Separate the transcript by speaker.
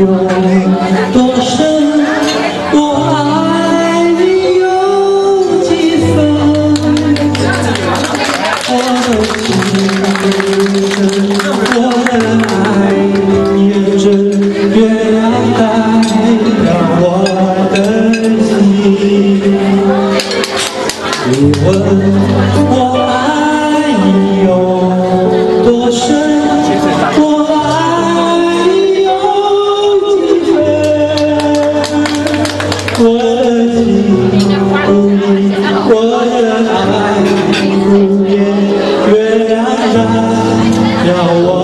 Speaker 1: 有多深，我爱你有几分？我的心，我的爱，也真月亮代表我的心。你问我爱你有多深？了，要我。